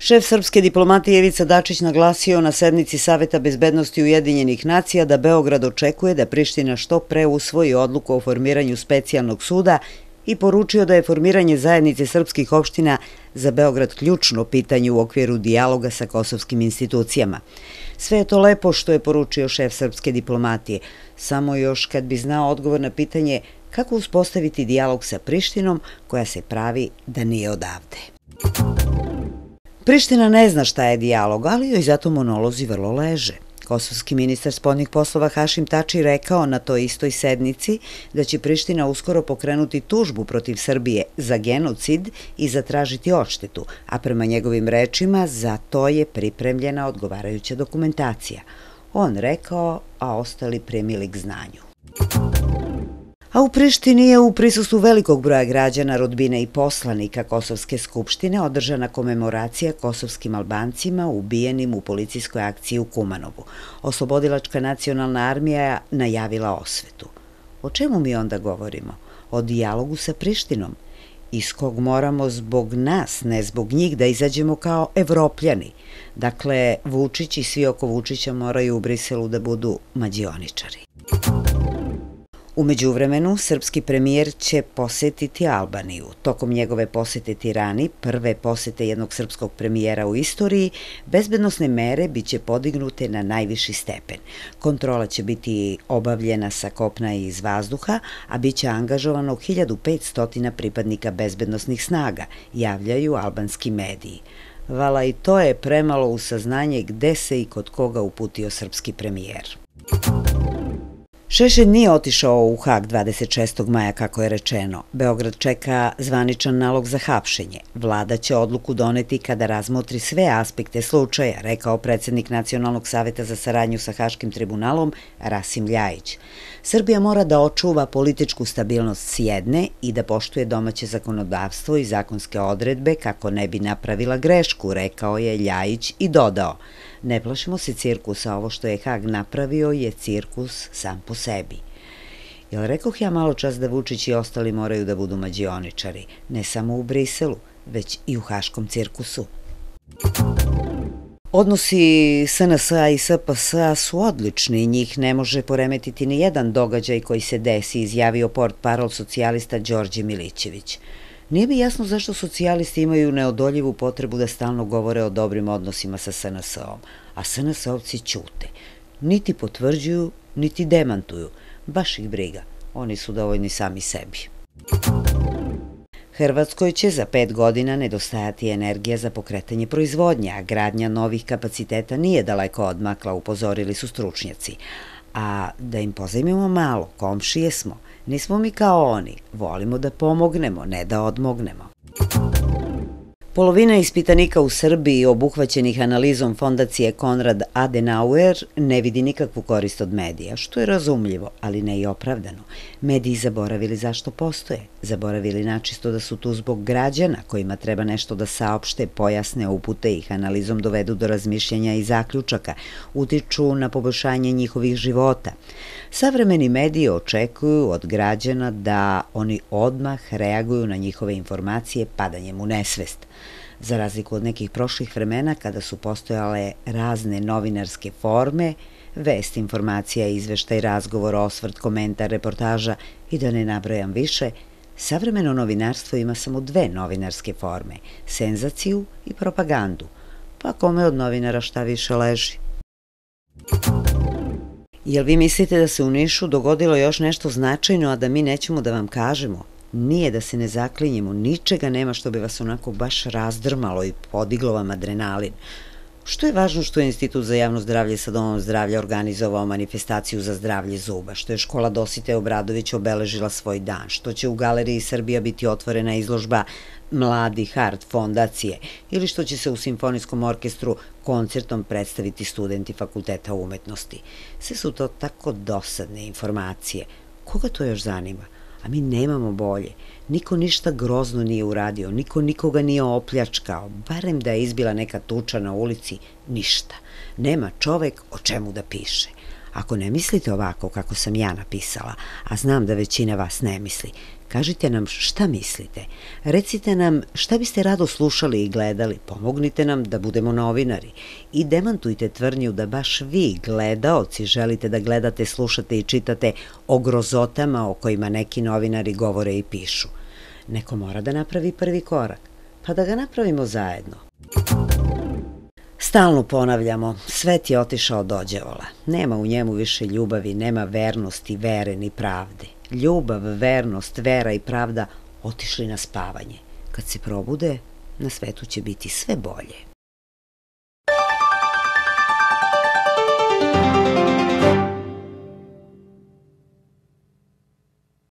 Šef srpske diplomatije Ivica Dačić naglasio na sednici Saveta bezbednosti Ujedinjenih nacija da Beograd očekuje da Priština što pre usvoji odluku o formiranju specijalnog suda i poručio da je formiranje zajednice srpskih opština za Beograd ključno pitanje u okviru dijaloga sa kosovskim institucijama. Sve je to lepo što je poručio šef srpske diplomatije, samo još kad bi znao odgovor na pitanje kako uspostaviti dijalog sa Prištinom koja se pravi da nije odavde. Priština ne zna šta je dijalog, ali joj zato monolozi vrlo leže. Kosovski ministar spodnjih poslova Hašim Tači rekao na toj istoj sednici da će Priština uskoro pokrenuti tužbu protiv Srbije za genocid i zatražiti odštetu, a prema njegovim rečima za to je pripremljena odgovarajuća dokumentacija. On rekao, a ostali premili k znanju. A u Prištini je u prisustvu velikog broja građana, rodbine i poslanika Kosovske skupštine održana komemoracija kosovskim Albancima ubijenim u policijskoj akciji u Kumanovu. Oslobodilačka nacionalna armija najavila osvetu. O čemu mi onda govorimo? O dijalogu sa Prištinom, iz kog moramo zbog nas, ne zbog njih, da izađemo kao evropljani. Dakle, Vučić i svi oko Vučića moraju u Briselu da budu mađioničari. Umeđu vremenu, srpski premijer će posetiti Albaniju. Tokom njegove posete Tirani, prve posete jednog srpskog premijera u istoriji, bezbednostne mere biće podignute na najviši stepen. Kontrola će biti obavljena sa kopna i iz vazduha, a biće angažovano 1500 pripadnika bezbednostnih snaga, javljaju albanski mediji. Vala i to je premalo u saznanje gde se i kod koga uputio srpski premijer. Šešelj nije otišao u Hag 26. maja, kako je rečeno. Beograd čeka zvaničan nalog za hapšenje. Vlada će odluku doneti kada razmotri sve aspekte slučaja, rekao predsednik Nacionalnog saveta za saradnju sa Haškim tribunalom Rasim Ljajić. Srbija mora da očuva političku stabilnost s jedne i da poštuje domaće zakonodavstvo i zakonske odredbe kako ne bi napravila grešku, rekao je Ljajić i dodao – Ne plašimo se cirkusa, ovo što je Hag napravio je cirkus sam po sebi. Jel rekoh ja malo čas da Vučić i ostali moraju da budu mađioničari, ne samo u Briselu, već i u Haškom cirkusu. Odnosi SNS-a i SPS-a su odlični njih ne može poremetiti ni jedan događaj koji se desi, izjavio port parol socijalista Đorđe Milićević. Nije mi jasno zašto socijalisti imaju neodoljivu potrebu da stalno govore o dobrim odnosima sa SNS-om, a SNS-ovci ćute. Niti potvrđuju, niti demantuju. Baš ih briga. Oni su dovoljni sami sebi. Hrvatskoj će za pet godina nedostajati energija za pokretanje proizvodnja, a gradnja novih kapaciteta nije daleko odmakla, upozorili su stručnjaci. A da im pozajmimo malo, komšije smo – Nismo mi kao oni, volimo da pomognemo, ne da odmognemo. Polovina ispitanika u Srbiji obuhvaćenih analizom fondacije Konrad Adenauer ne vidi nikakvu korist od medija, što je razumljivo, ali ne i opravdano. Mediji zaboravili zašto postoje, zaboravili načisto da su tu zbog građana kojima treba nešto da saopšte, pojasne, upute ih, analizom dovedu do razmišljanja i zaključaka, utiču na poboljšanje njihovih života. Savremeni mediji očekuju od građana da oni odmah reaguju na njihove informacije padanjem u nesvest. Za razliku od nekih prošlih vremena kada su postojale razne novinarske forme, vest, informacija, izveštaj, razgovor, osvrt, komentar, reportaža i da ne nabrojam više, savremeno novinarstvo ima samo dve novinarske forme, senzaciju i propagandu, pa kome od novinara šta više leži. Jel vi mislite da se u Nišu dogodilo još nešto značajno, a da mi nećemo da vam kažemo? Nije da se ne zaklinjemo, ničega nema što bi vas onako baš razdrmalo i podiglo vam adrenalin. Što je važno što je Institut za javno zdravlje sa domom zdravlja organizovao manifestaciju za zdravlje zuba, što je škola Dosite Obradović obeležila svoj dan, što će u Galeriji Srbija biti otvorena izložba Mladi Hart fondacije ili što će se u Simfonijskom orkestru koncertom predstaviti studenti Fakulteta umetnosti. Sve su to tako dosadne informacije. Koga to još zanima? A mi nemamo bolje. Niko ništa grozno nije uradio, niko nikoga nije opljačkao, barem da je izbila neka tuča na ulici, ništa. Nema čovek o čemu da piše. Ako ne mislite ovako kako sam ja napisala, a znam da većina vas ne misli, Kažite nam šta mislite. Recite nam šta biste rado slušali i gledali. Pomognite nam da budemo novinari. I demantujte tvrdnju da baš vi, gledaoci, želite da gledate, slušate i čitate o grozotama o kojima neki novinari govore i pišu. Neko mora da napravi prvi korak, pa da ga napravimo zajedno. Stalno ponavljamo, svet je otišao od ođevola. Nema u njemu više ljubavi, nema vernosti, vere ni pravde. Ljubav, vernost, vera i pravda otišli na spavanje. Kad se probude, na svetu će biti sve bolje.